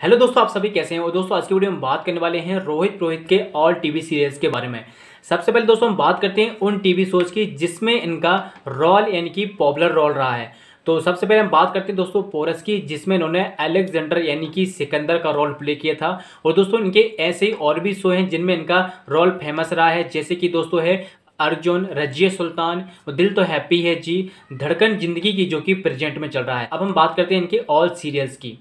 Hello दोस्तों, आप सभी कैसे हैं? और दोस्तों, आज की वीडियो में बात करने वाले हैं रोहित पुरोहित के ऑल टीवी सीरियल्स के बारे में। सबसे पहले दोस्तों, हम बात करते हैं उन टीवी शोज़ की जिसमें इनका रोल यानी कि पॉपुलर रोल रहा है। तो सबसे पहले हम बात करते हैं दोस्तों पोरस की, जिसमें इन्होंने अलेक्जेंडर यानी कि सिकंदर का रोल प्ले किया था। और दोस्तों, इनके ऐसे ही और भी शो हैं जिनमें इनका रोल फ़ेमस रहा है। जैसे कि दोस्तों है अर्जुन, रजिया सुल्तान दिल तो हैप्पी है जी, धड़कन ज़िंदगी की जो कि प्रेजेंट में चल रहा है। अब हम बात करते हैं इनके ऑल सीरियल्स की।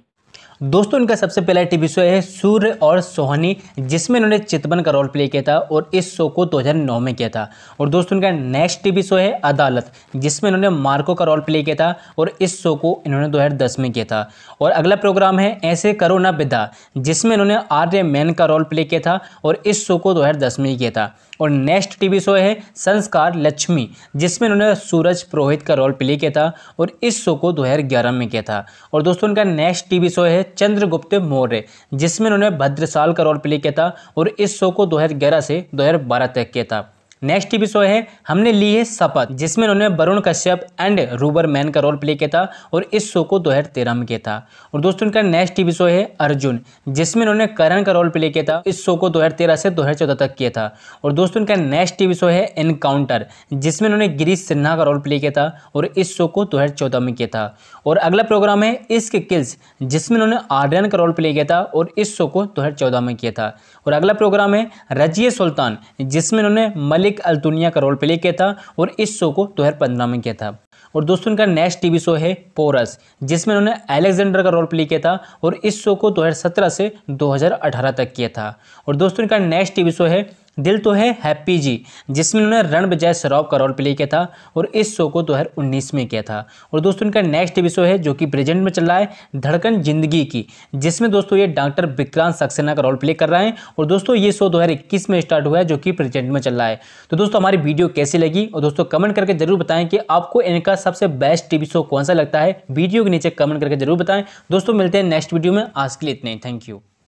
दोस्तों, इनका सबसे पहला टीवी शो है सूर्य और सोहनी, जिसमें इन्होंने चितवन का रोल प्ले किया था और इस शो को 2009 में किया था। और दोस्तों, इनका नेक्स्ट टीवी शो है अदालत, जिसमें इन्होंने मार्को का रोल प्ले किया था और इस शो को इन्होंने 2010 में किया था। और अगला प्रोग्राम है ऐसे करो ना विदा जिसमें इन्होंने आर्य मैन का रोल प्ले किया था और इस शो को दो हज़ार दस में ही किया था। और नेक्स्ट टीवी शो है संस्कार लक्ष्मी, जिसमें इन्होंने सूरज पुरोहित का रोल प्ले किया था और इस शो को 2011 में किया था। और दोस्तों, इनका नेक्स्ट टीवी शो है चंद्रगुप्त मौर्य, जिसमें उन्होंने भद्रसाल का रोल प्ले किया था और इस शो को 2011 से 2012 तक किया था। नेक्स्ट टीवी शो है, हमने ली है शपथ, जिसमें उन्होंने वरुण कश्यप एंड रूबर मैन का रोल प्ले किया था और इस शो को 2013 में किया था। और दोस्तों, इनका नेक्स्ट टीवी शो है अर्जुन, जिसमें उन्होंने करण का रोल प्ले किया था। इस शो को 2013 से 2014 तक किया था। और दोस्तों, इनका नेक्स्ट टीवी शो है एनकाउंटर जिसमें उन्होंने गिरीश सिन्हा का रोल प्ले किया था और इस शो को दो हज़ार चौदह में किया था। और अगला प्रोग्राम है इश्क किल्स जिसमें उन्होंने आर्यन का रोल प्ले किया था और इस शो को दो में किया था। और अगला प्रोग्राम है रजिए सुल्तान जिसमें उन्होंने मलिक मालिक अल्तुनिया का रोल प्ले किया था और इस शो को 2015 में किया था। और दोस्तों, इनका नेक्स्ट टीवी शो है पोरस, जिसमें उन्होंने अलेक्जेंडर का रोल प्ले किया था और इस शो को 2017 से 2018 तक किया था। और दोस्तों, इनका नेक्स्ट टीवी शो है दिल तो है हैप्पी जी, जिसमें उन्होंने रण विजय सराव का रोल प्ले किया था और इस शो को 2019 में किया था। और दोस्तों, इनका नेक्स्ट टीवी शो है जो कि प्रेजेंट में चल रहा है, धड़कन ज़िंदगी की, जिसमें दोस्तों ये डॉक्टर विक्रांत सक्सेना का रोल प्ले कर रहे हैं। और दोस्तों, ये शो दो हज़ार इक्कीस में स्टार्ट हुआ है जो कि प्रेजेंट में चल रहा है। तो दोस्तों, हमारी वीडियो कैसी लगी? और दोस्तों कमेंट करके ज़रूर बताएँ कि आपको इनका सबसे बेस्ट टीवी शो कौन सा लगता है। वीडियो के नीचे कमेंट करके ज़रूर बताएँ। दोस्तों, मिलते हैं नेक्स्ट वीडियो में। आज के लिए इतने थैंक यू